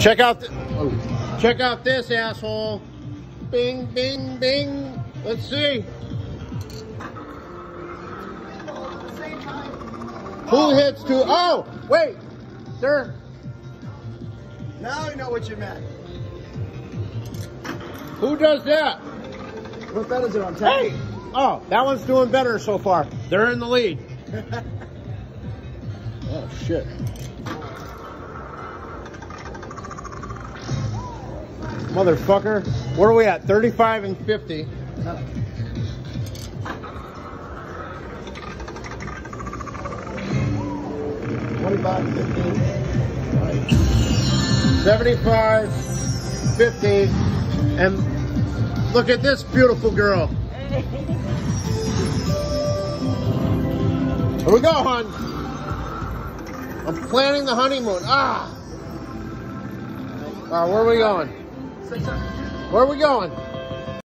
Check out, check out this asshole. Bing, bing, bing. Let's see. Who hits two? Oh, wait, sir. Now I know what you meant. Who does that? What bet is it on? Hey! Oh, that one's doing better so far. They're in the lead. oh, shit. Motherfucker. Where are we at? 35 and 50. Twenty-five, fifteen. 75, 50, and look at this beautiful girl. Here we go, hon. I'm planning the honeymoon. Ah! Ah, where are we going? Where are we going?